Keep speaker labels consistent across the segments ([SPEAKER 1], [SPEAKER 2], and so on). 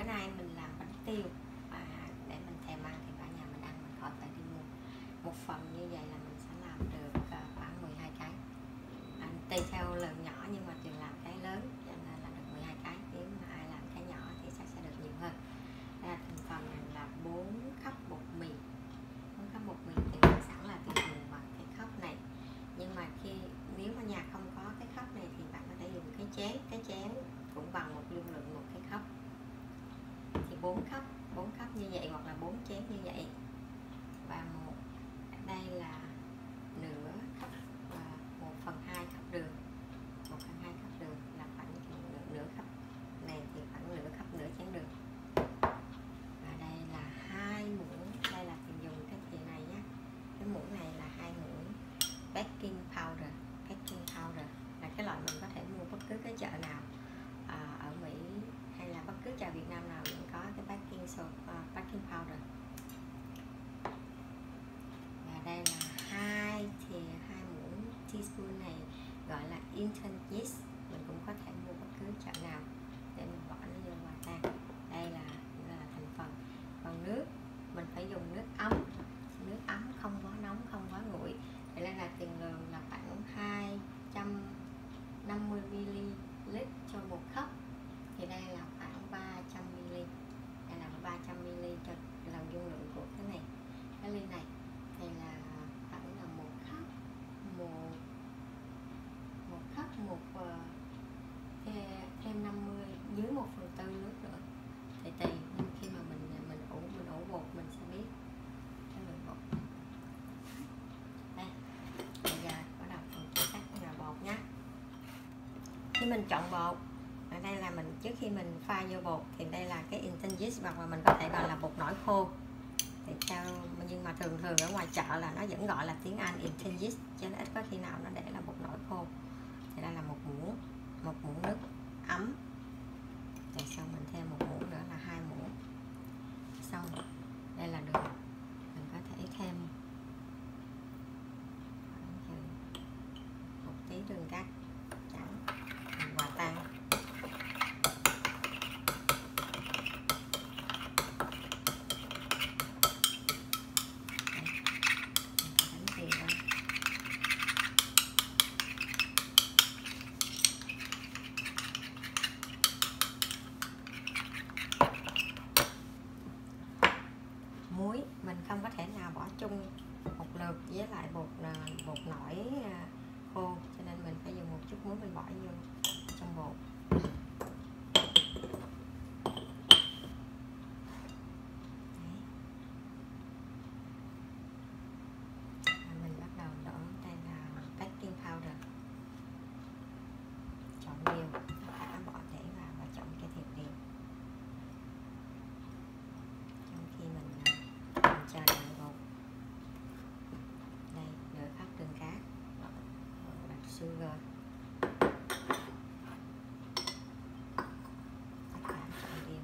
[SPEAKER 1] bữa nay mình làm bánh tiêu và để mình thèm ăn thì cả nhà mình ăn mình khỏi phải đi mua. Một phần như vậy là mình sẽ làm được à, khoảng 12 cái. À, tùy theo lần nhỏ nhưng mà tùy làm cái lớn cho nên là được 12 cái. Nếu mà ai làm cái nhỏ thì chắc sẽ được nhiều hơn. Đây là thành phần mình là 4 khắp bột mì. 4 khắp bột mì thì mình sẵn là tùy dùng bằng cái khóc này. Nhưng mà khi nếu mà nhà không có cái khóc này thì bạn có thể dùng cái chén. Cái chén cũng bằng một dung lượng bốn cup bốn cup như vậy hoặc là bốn chén như vậy. Và một đây là nửa cup và 1 phần hai cup đường. Một phần hai cup đường là khoảng nửa, nửa cup này thì khoảng nửa cup nửa chén đường. Và đây là hai muỗng đây là mình dùng cái gì này nhé cái muỗng này là hai muỗng baking powder baking powder là cái loại mình có thể mua bất cứ cái chợ nào à, ở Mỹ hay là bất cứ chợ Việt Nam nào cũng có baking uh, baking powder. Và đây là hai thì hai muỗng teaspoon này gọi là instant yeast mình cũng có thể mua bất cứ chợ nào để mình bỏ nó vô hòa tan đây là đây là thành phần còn nước mình phải dùng nước ấm nước ấm không quá nóng không quá nguội vậy nên là tiền lượng là khoảng 250 ml cho một cốc thì đây là khoảng 300 ml đây là 300 ml cho lần dung lượng của cái này cái ly này thì là khoảng là một cốc một một cốc một uh, thêm 50 dưới 1 phần tư nước nữa thì tùy nhưng khi mà mình mình ủ mình ủ bột mình sẽ biết cái lượng bột đây bây giờ bắt đầu phần cắt là bột nhé khi mình chọn bột. Ở đây là mình, trước khi mình pha vô bột thì đây là cái instant yeast hoặc là mình có thể gọi là bột nổi khô. Thì theo nhưng mà thường thường ở ngoài chợ là nó vẫn gọi là tiếng Anh instant yeast cho nên ít có khi nào nó để là bột nổi khô. Thì đây là một muỗng một muỗng nước ấm. Rồi xong mình thêm một muỗng nữa là hai muỗng. Xong, đây là đường. Mình có thể thêm một tí đường cát trắng mình hòa tan đánh tiền lên muối mình không có thể nào bỏ chung một lượt với lại bột à, bột nổi à, khô. Cho nên mình phải dùng một chút muối mình bỏ vô trong bột Đấy. Và mình bắt đầu đổ đây là baking powder chọn đều tất cả bỏ để vào và chọn cái thiệt đều trong khi mình à, mình chờ đợi bột đây nửa khắc đường cát đặt sugar tất cả trộn đều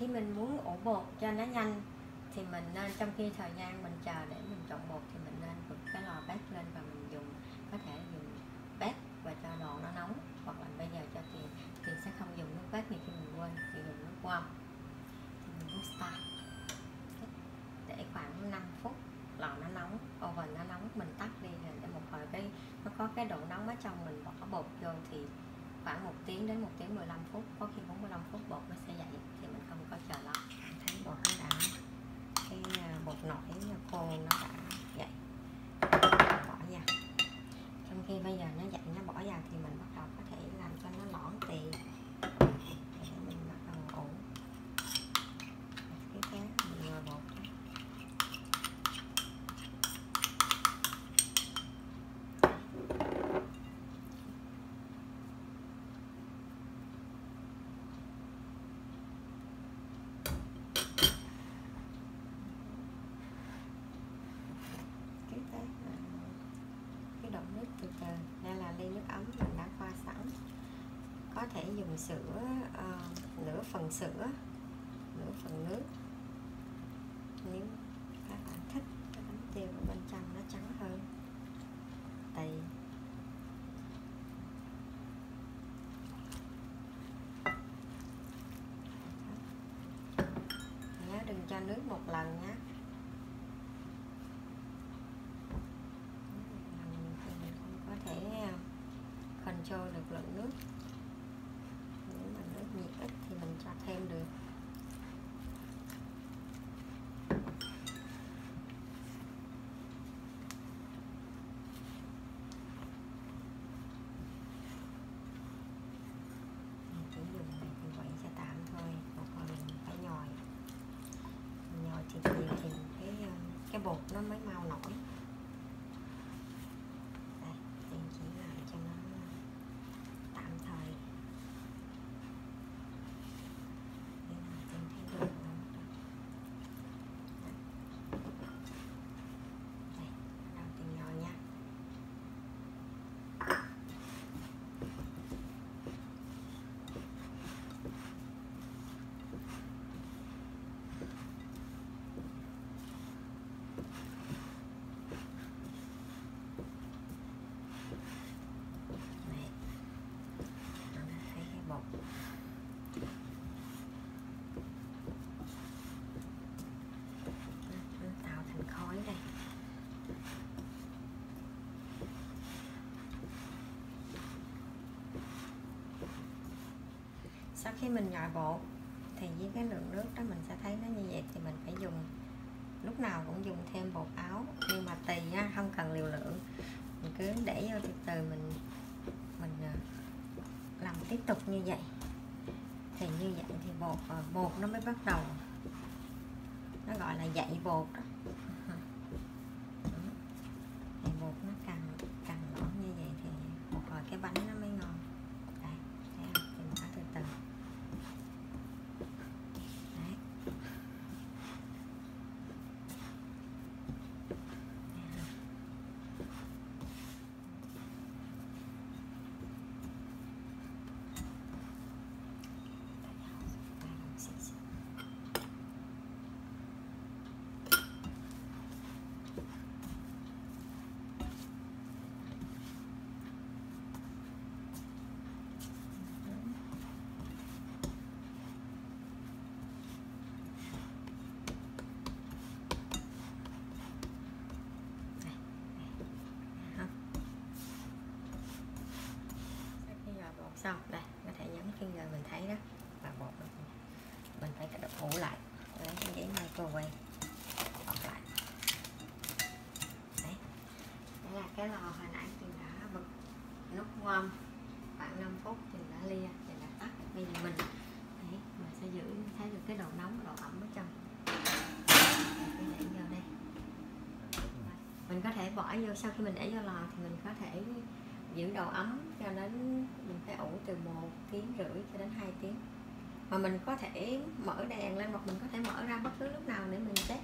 [SPEAKER 1] khi mình muốn ủ bột cho nó nhanh thì mình nên, trong khi thời gian mình chờ để mình trộn bột thì mình nên bật cái lò bếp lên và mình dùng, có thể dùng bếp và cho đồ nó nóng, hoặc là bây giờ cho tiền tiền sẽ không dùng nước bếp thì khi mình quên thì dùng nước warm thì mình bút start để khoảng 5 phút, lò nó nóng, oven nó nóng, mình tắt đi, rồi để một hồi cái, nó có cái độ nóng ở trong mình bỏ bột vô thì khoảng 1 tiếng đến 1 tiếng 15 phút, có khi 45 phút bột nó sẽ dậy thì mình không có chờ lo thấy bột nó đã, cái à, bột nổi à, khô nó đã dậy. Bỏ vào trong khi bây giờ nó dậy, nó bỏ vào thì mình bắt đầu có thể làm cho nó lõn tì để mình bắt đầu ủ cái cái mình ngồi bột cái cái là cái đọng nước từ từ đây là ly nước ấm mình đã sẵn. Có thể dùng sữa uh, nửa phần sữa nửa phần nước. Nếu các bạn thích cái bánh tiêu ở bên trong nó trắng hơn. Tùy nhớ đừng cho nước một lần nhé mình không có thể à, cho được lượng nước. Nếu mà nước nhiệt ít thì mình cho thêm được. Chỉ dùng thì vậy cho tạm thôi, một hồi mình phải nhồi. Nhồi nhiều thì cái ờ, cái bột nó mới mau nổi đây tiền chỉ làm cho nó tạm thời để nào tiền thấy được rồi đây bắt đầu tiền nhồi nha này nó thấy cái bột nó, nó tạo thành khói đây sau khi mình nhồi bột thì với cái lượng nước đó mình sẽ thấy nó như vậy thì mình phải dùng, lúc nào cũng dùng thêm bột áo. Nhưng mà tùy nha, không cần liều lượng. Mình cứ để vô từ từ, mình mình à, làm tiếp tục như vậy. Thì như vậy thì bột à, bột nó mới bắt đầu. Nó gọi là dậy bột đó thì bột nó càng càng nổi như vậy thì một hồi cái bánh nó mới ngon đây thấy không thì mình từ từ đấy Thấy không? Hả? Sau khi nhồi đây, có thể nhấn finger mình thấy đó. Và bột mình phải đập ủ lại. Lấy cái giấy microwave. Bọc lại. Đấy. Đây là cái lò hồi nãy mình đã bật nút warm. Khoảng 5 phút thì đã lia, thì đã tắt. Bây giờ mình, đấy, mình sẽ giữ, thấy được cái độ nóng, độ ẩm ở trong. Mình để đây. Mình có thể bỏ vô, sau khi mình để vô lò thì mình có thể giữ độ ấm cho đến phải ủ từ một tiếng rưỡi cho đến 2 tiếng. Mà mình có thể mở đèn lên hoặc mình có thể mở ra bất cứ lúc nào để mình check.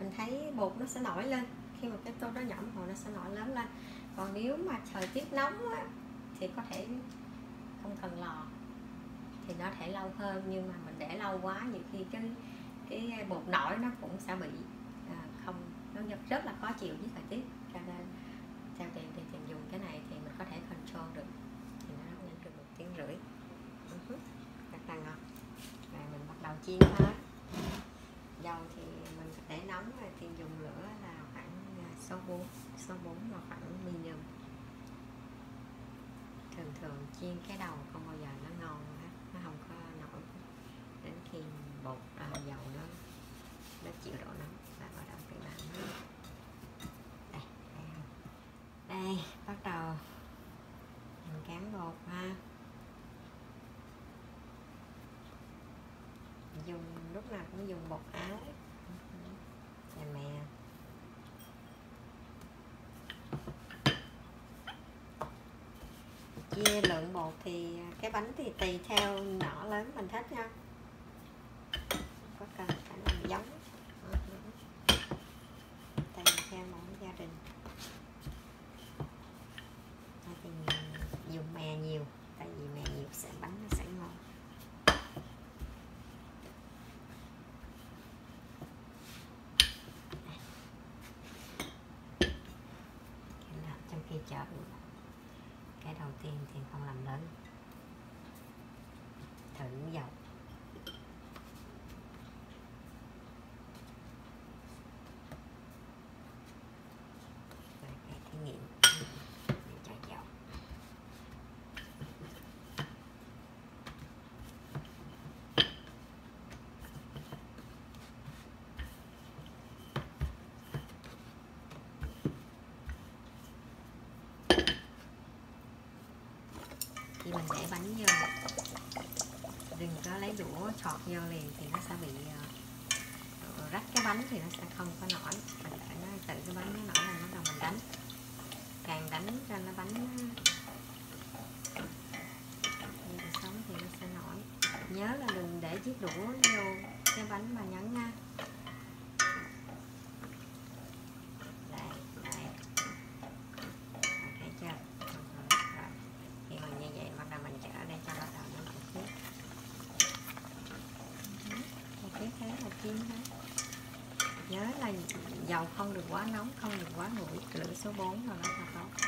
[SPEAKER 1] Mình thấy bột nó sẽ nổi lên. Khi mà cái tô đó nhỏ hồi nó sẽ nổi lớn lên. Còn nếu mà thời tiết nóng á, thì có thể không cần lò. Thì nó thể lâu hơn nhưng mà mình để lâu quá nhiều khi cái cái bột nổi nó cũng sẽ bị à, không nó rất- rất là khó chịu với thời tiết. Cho nên theo tiền thì tiền dùng cái này thì mình có thể control được thì nó nấu lên được một tiếng rưỡi Ừ hứ, rất là ngọt rồi mình bắt đầu chiên hết dầu thì mình để nóng rồi thì dùng lửa là khoảng số 4 số 4 là khoảng medium thường thường chiên cái đầu không bao giờ nó ngon hết nó không có nổi. Đến khi bột à, dầu nó nó chịu độ nóng là bắt đầu phải làm đây đây, đây bắt đầu. Mình cán bột ha. Dùng, lúc nào cũng dùng bột áo. Nhà mẹ. Chia lượng bột thì cái bánh thì tùy theo nhỏ lớn mình thích nha. Có cần phải làm giống. hết cái đầu tiên thì không làm lớn. Thử dọc mình để bánh vô đừng có lấy đũa chọt vô liền thì nó sẽ bị uh, rách cái bánh thì nó sẽ không có nổi. Mình để nó tự cái bánh nó nổi là bắt đầu mình đánh. Càng đánh cho nó bánh như sống thì nó sẽ nổi. Nhớ là đừng để chiếc đũa vô cái bánh mà nhấn nha đây đây thấy chưa rồi khi mình như vậy bắt đầu mình trở đây cho bắt đầu nó trực tiếp một cái thế một chiên thế nhớ là dầu không được quá nóng, không được quá nguội. Lửa số 4 là nó là tốt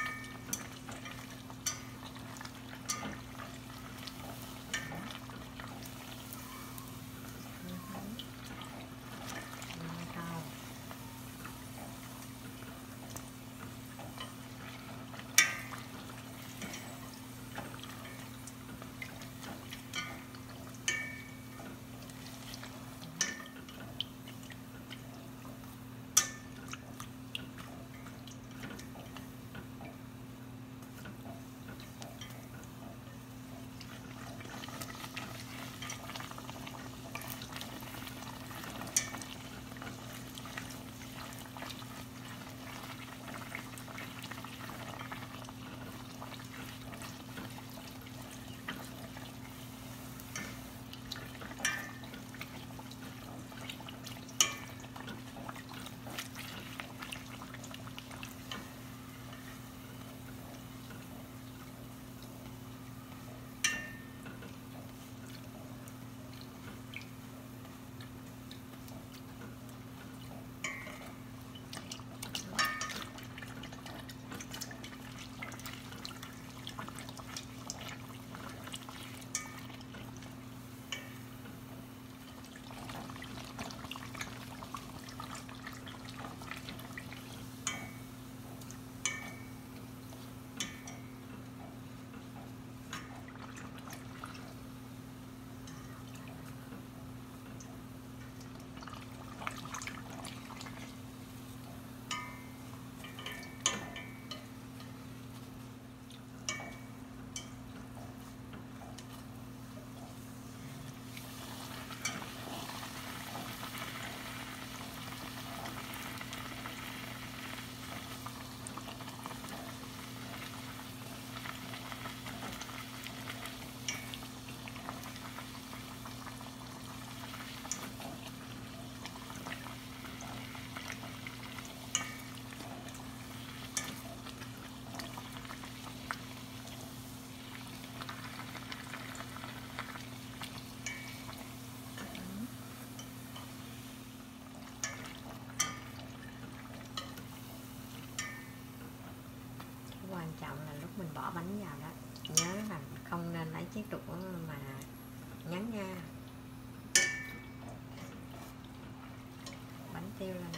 [SPEAKER 1] bánh